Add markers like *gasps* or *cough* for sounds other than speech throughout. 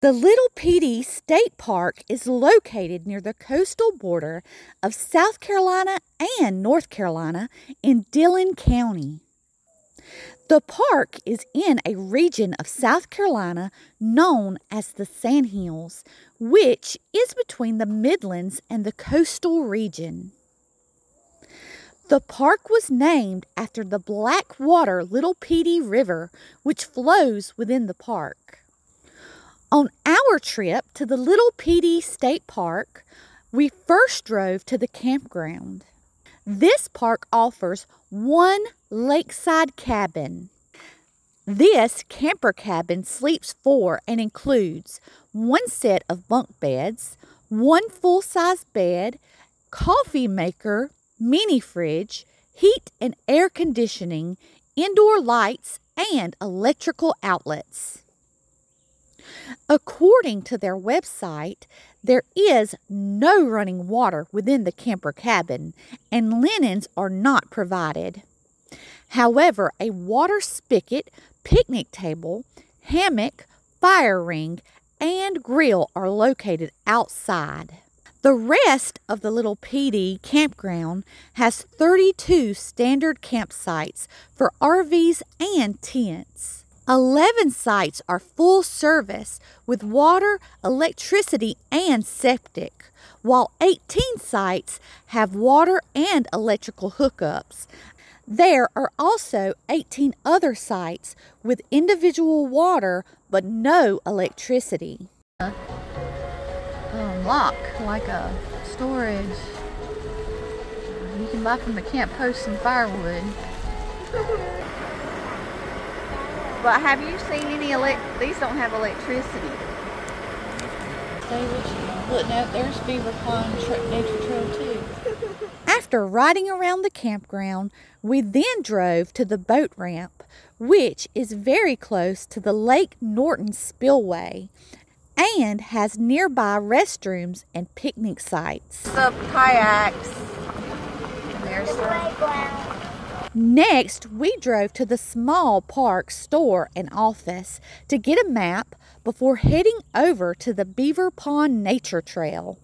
The Little Pee Dee State Park is located near the coastal border of South Carolina and North Carolina in Dillon County. The park is in a region of South Carolina known as the Sandhills, which is between the Midlands and the coastal region. The park was named after the Blackwater Little Pee Dee River, which flows within the park. On our trip to the Little Pee Dee State Park, we first drove to the campground. This park offers one lakeside cabin. This camper cabin sleeps four and includes one set of bunk beds, one full size bed, coffee maker, mini fridge, heat and air conditioning, indoor lights, and electrical outlets. According to their website, there is no running water within the camper cabin and linens are not provided. However, a water spigot, picnic table, hammock, fire ring, and grill are located outside. The rest of the Little Pee Dee campground has 32 standard campsites for RVs and tents. 11 sites are full service with water, electricity, and septic, while 18 sites have water and electrical hookups. There are also 18 other sites with individual water but no electricity. A lock, like a storage. You can buy from the camp post some firewood. But have you seen any elect? These don't have electricity. They Look, now there's Beaver Pond Nature Trail too. After riding around the campground, we then drove to the boat ramp, which is very close to the Lake Norton Spillway and has nearby restrooms and picnic sites. The kayaks. There's the Next, we drove to the small park store and office to get a map before heading over to the Beaver Pond Nature Trail.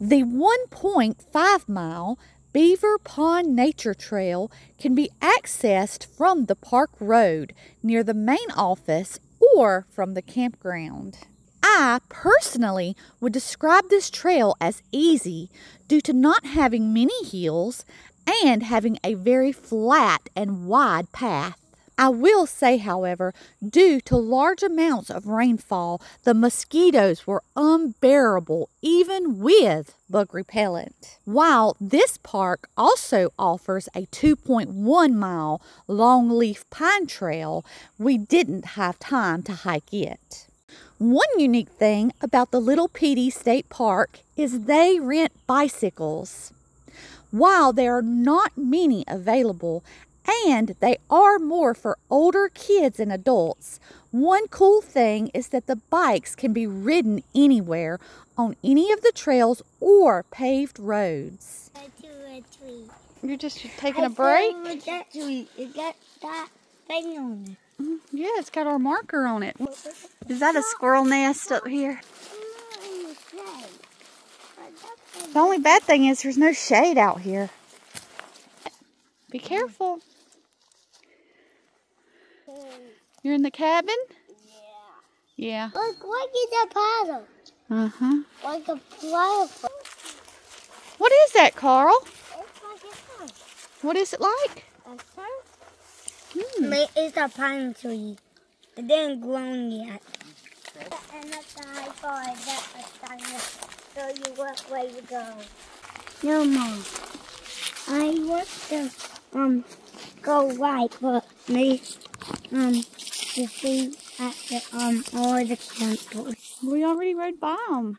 The 1.5 mile Beaver Pond Nature Trail can be accessed from the park road near the main office or from the campground. I personally would describe this trail as easy due to not having many hills and having a very flat and wide path. I will say, however, due to large amounts of rainfall, the mosquitoes were unbearable even with bug repellent. While this park also offers a 2.1 mile longleaf pine trail, we didn't have time to hike it. One unique thing about the Little Pee Dee State Park is they rent bicycles. While there are not many available and they are more for older kids and adults, one cool thing is that the bikes can be ridden anywhere on any of the trails or paved roads. You're just taking a break? That tree. It got that thing on it. Mm, yeah, it's got our marker on it. Is that a squirrel nest up here? The only bad thing is there's no shade out here. Be careful. You're in the cabin? Yeah. Yeah. Look, look at the paddle. Uh-huh. Like a flower. What is that, Carl? It's like a sun. What is it like? A sun? Hmm. It's a pine tree. It didn't grow yet. And that's the high bar that was show you what way to go. No, Mom. I want to um go right, but me um to see at the um all the temples. We already rode by them.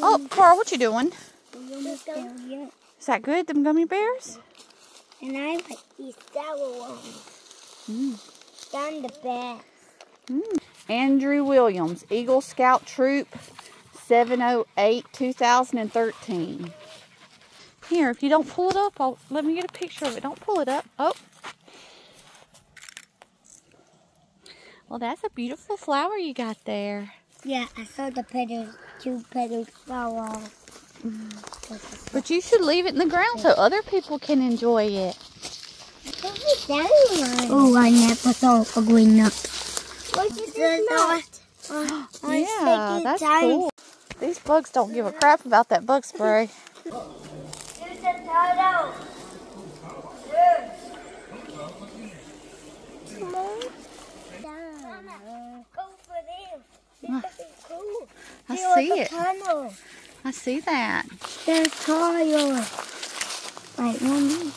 Oh, Carl, what you doing? Is that good, them gummy bears? And I like these sour ones. Mm. Done the best. Mm. Andrew Williams, Eagle Scout Troop, 708 2013. Here, if you don't pull it up, I'll, let me get a picture of it. Don't pull it up. Oh. Well, that's a beautiful flower you got there. Yeah, I saw the petals, two petals fall off. But you should leave it in the ground so other people can enjoy it. Oh, I never saw a green nut. Look at this nut. Yeah, that's cool. These bugs don't give a crap about that bug spray. I see it. I see that. There's tile. Right, mommy.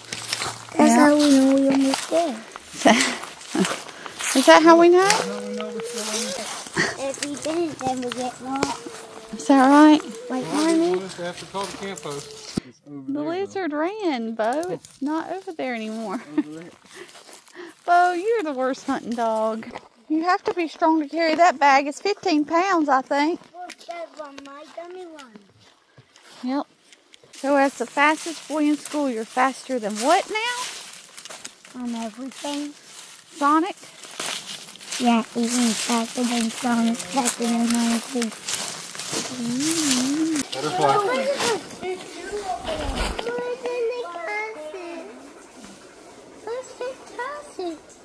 That's Yeah. how we know we almost there. Is that how we know? If we didn't, then we get lost. Is that right? Right, mommy? They have to call the camp post. The there, lizard ran, Bo. It's not over there anymore. *laughs* Bo, you're the worst hunting dog. You have to be strong to carry that bag. It's 15 pounds, I think. Look, that's one, my dummy one. Yep. So as the fastest boy in school, you're faster than what now? On everything. Sonic? Yeah, even faster than Sonic, faster than Butterfly.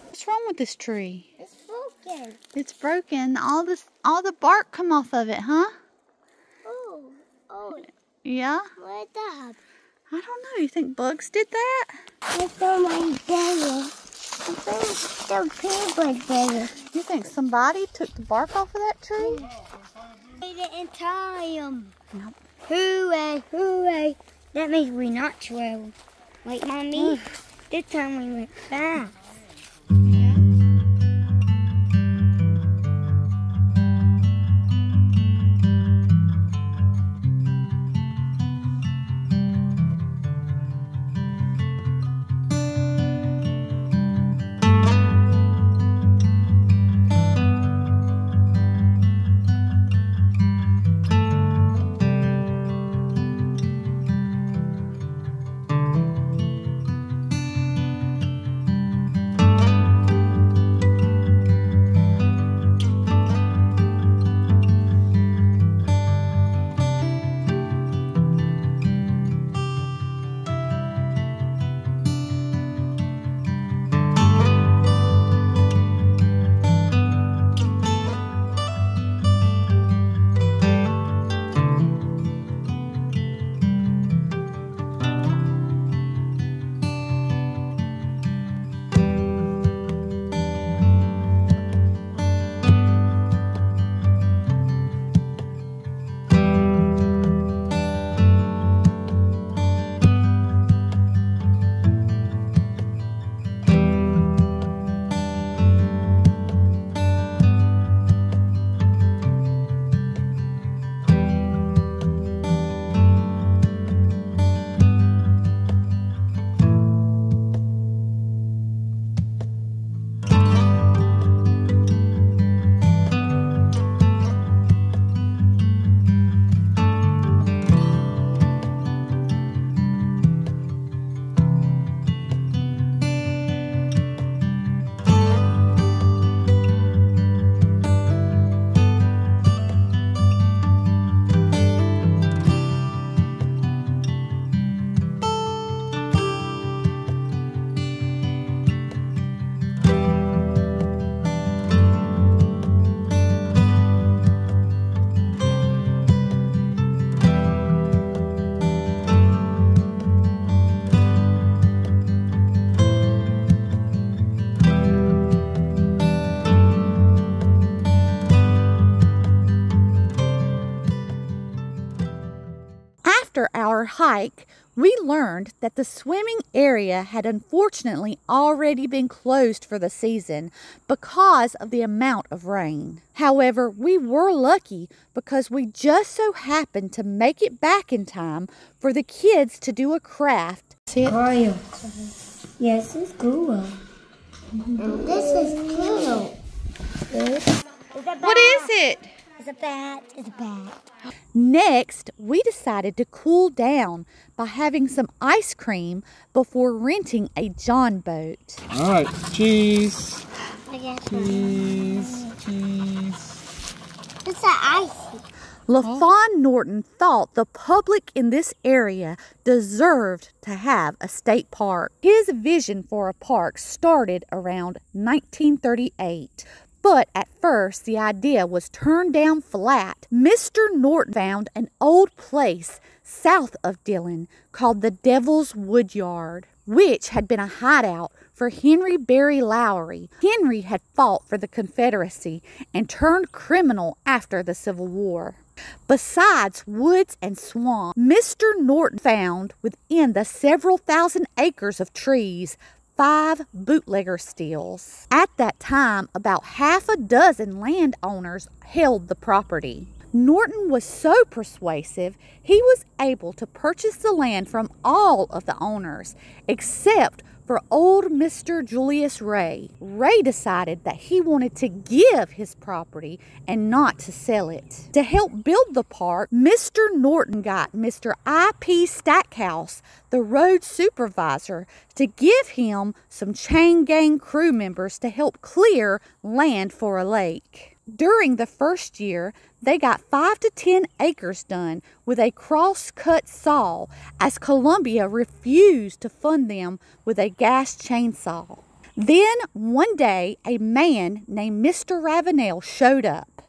What's wrong with this tree? It's broken. It's broken. All this, all the bark come off of it, huh? Oh, oh, Yeah. what up? I don't know. You think bugs did that? I on my belly. It's the peanut belly. You think somebody took the bark off of that tree? Made it in time. Nope. Hooray, hooray. That means we're not slow. Like mommy, this time we went fast. Hike, we learned that the swimming area had unfortunately already been closed for the season because of the amount of rain. However, we were lucky because we just so happened to make it back in time for the kids to do a craft. See it? Mario. Yes, it's cool. This is cool. It's a bat. What is it? It's a bat. It's a bat. Next, we decided to cool down by having some ice cream before renting a John boat. All right, cheese, cheese, cheese. It's an icy. LaFawn Norton thought the public in this area deserved to have a state park. His vision for a park started around 1938. But at first, the idea was turned down flat. Mr. Norton found an old place south of Dillon called the Devil's Woodyard, which had been a hideout for Henry Berry Lowry. Henry had fought for the Confederacy and turned criminal after the Civil War. Besides woods and swamp, Mr. Norton found within the several thousand acres of trees five bootlegger stills. At that time, about half a dozen landowners held the property. Norton was so persuasive, he was able to purchase the land from all of the owners except for old Mr. Julius Ray. Ray decided that he wanted to give his property and not to sell it. To help build the park, Mr. Norton got Mr. I.P. Stackhouse, the road supervisor, to give him some chain gang crew members to help clear land for a lake. During the first year, they got five to ten acres done with a cross-cut saw as Columbia refused to fund them with a gas chainsaw. Then one day, a man named Mr. Ravenel showed up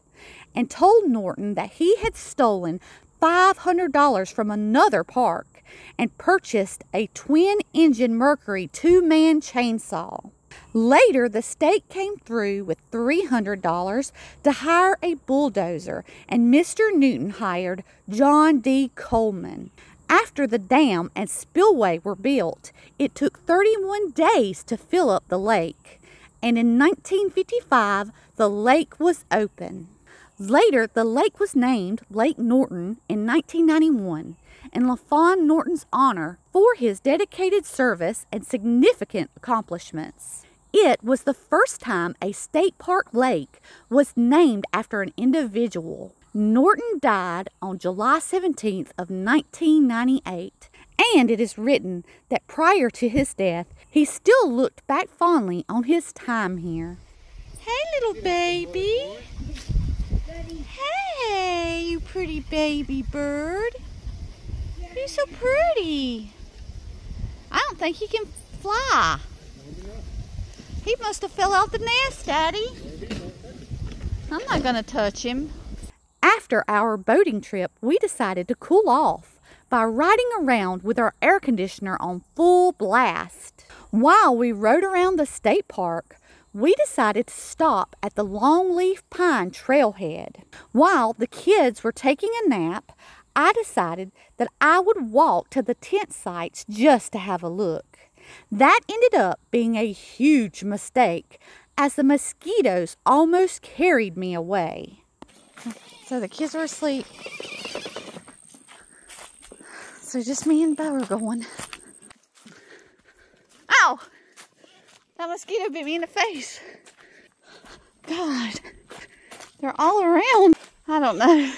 and told Norton that he had stolen $500 from another park and purchased a twin engine Mercury two man chainsaw. Later, the state came through with $300 to hire a bulldozer, and Mr. Newton hired John D. Coleman. After the dam and spillway were built, it took 31 days to fill up the lake, and in 1955, the lake was open. Later, the lake was named Lake Norton in 1991 in LaFawn Norton's honor for his dedicated service and significant accomplishments. It was the first time a state park lake was named after an individual. Norton died on July 17th of 1998, and it is written that prior to his death, he still looked back fondly on his time here. Hey, little baby. Hey, you pretty baby bird. You're so pretty. I don't think he can fly. He must have fell out the nest, Daddy. I'm not going to touch him. After our boating trip, we decided to cool off by riding around with our air conditioner on full blast. While we rode around the state park, we decided to stop at the Longleaf Pine trailhead. While the kids were taking a nap, I decided that I would walk to the tent sites just to have a look. That ended up being a huge mistake as the mosquitoes almost carried me away. So the kids are asleep. So just me and Bo are going. Ow! That mosquito bit me in the face. God, they're all around. I don't know.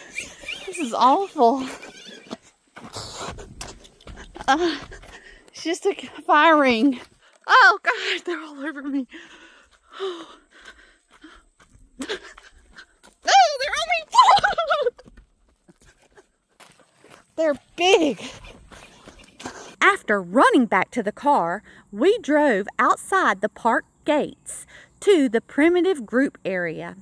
This is awful. Uh, just a firing. Oh God, they're all over me. Oh, *gasps* oh they're on me. *laughs* they're big. After running back to the car, we drove outside the park gates to the primitive group area,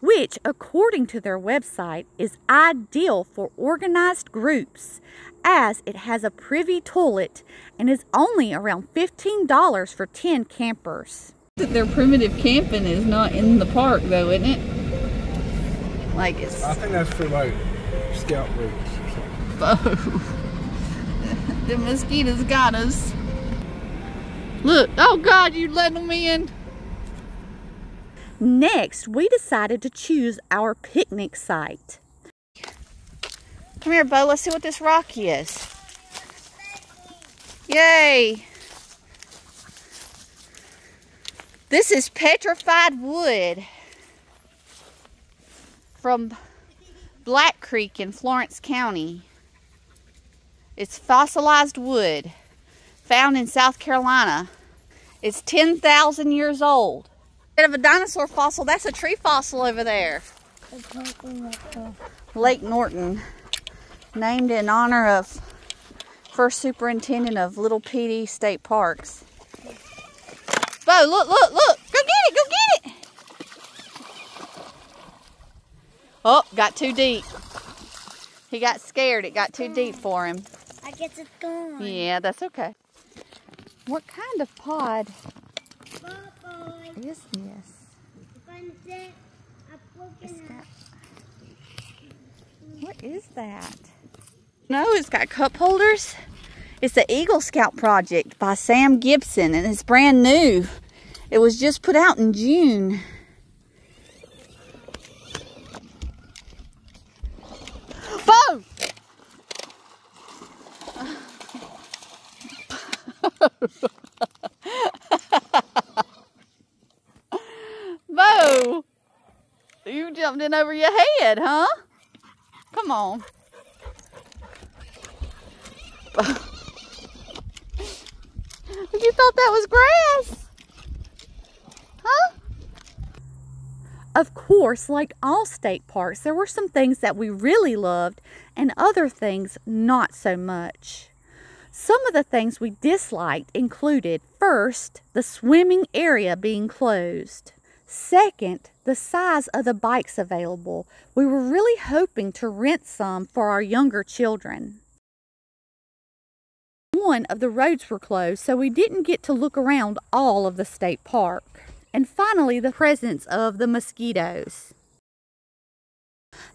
which, according to their website, is ideal for organized groups as it has a privy toilet and is only around $15 for 10 campers. Their primitive camping is not in the park though, isn't it? Like it's... I think that's for like scout routes or something. *laughs* the mosquitoes got us. Look, oh God, you let them in. Next, we decided to choose our picnic site. Come here, Bo. Let's see what this rock is. Yay. This is petrified wood from Black Creek in Florence County. It's fossilized wood found in South Carolina. It's 10,000 years old. Bit of a dinosaur fossil. That's a tree fossil over there. The purple letter. Lake Norton, named in honor of first superintendent of Little Pee Dee State Parks. Bo, look, look, look! Go get it! Go get it! Oh, got too deep. He got scared. It got too deep for him. I guess it's gone. Yeah, that's okay. What kind of pod Broken got, what is that? No, it's got cup holders. It's the Eagle Scout project by Sam Gibson, and it's brand new. It was just put out in June. Bo! *laughs* Over your head, huh? Come on. *laughs* you thought that was grass? Huh? Of course, like all state parks, there were some things that we really loved and other things not so much. Some of the things we disliked included first, the swimming area being closed. Second, the size of the bikes available. We were really hoping to rent some for our younger children. One of the roads were closed, so we didn't get to look around all of the state park. And finally, the presence of the mosquitoes.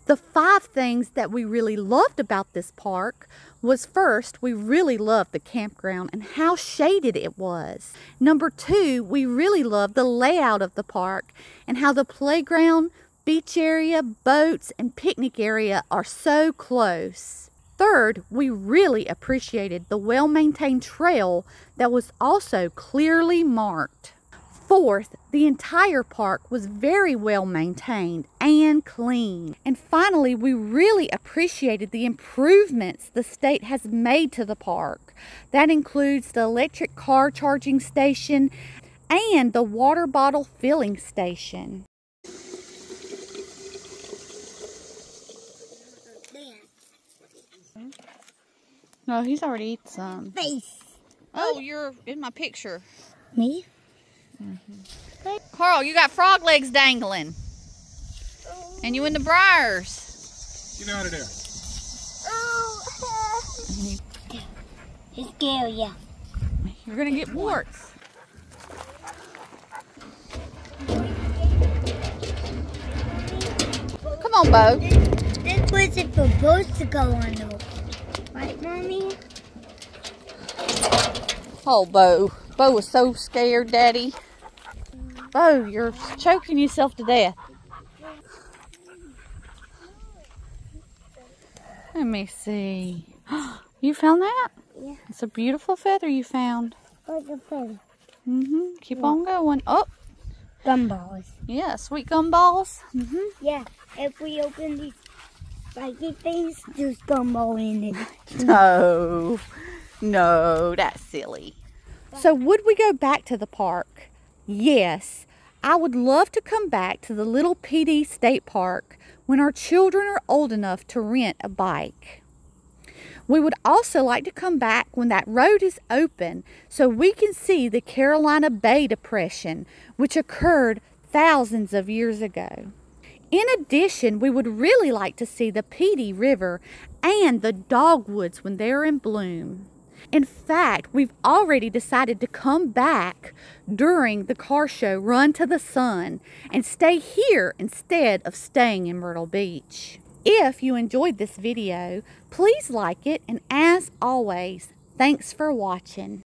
The five things that we really loved about this park was first, we really loved the campground and how shaded it was. Number two, we really loved the layout of the park and how the playground, beach area, boats, and picnic area are so close. Third, we really appreciated the well maintained trail that was also clearly marked. Fourth, the entire park was very well maintained and clean. And finally, we really appreciated the improvements the state has made to the park. That includes the electric car charging station and the water bottle filling station. No, he's already eaten some. Face. Oh, you're in my picture. Me? Mm-hmm. Carl, you got frog legs dangling. Oh. And you in the briars. Get out of there. Oh. It's scary, yeah. You're gonna get warts. Come on, Bo. This was it supposed to go on though. Right, Mommy? Oh, Bo. Bo was so scared, Daddy. Bo, you're choking yourself to death. Let me see. *gasps* You found that? Yeah. It's a beautiful feather you found. What's the thing? Mm-hmm. Keep on going. Oh, Gumballs. yeah, sweet gumballs. Mm-hmm. Yeah, if we open these spiky things, there's gumball in it. *laughs* No, no, that's silly. So, would we go back to the park? Yes. I would love to come back to the Little Pee Dee State Park when our children are old enough to rent a bike. We would also like to come back when that road is open so we can see the Carolina Bay Depression, which occurred thousands of years ago. In addition, we would really like to see the Pee Dee River and the dogwoods when they're in bloom. In fact, we've already decided to come back during the car show Run to the Sun and stay here instead of staying in Myrtle Beach. If you enjoyed this video, please like it and as always, thanks for watching.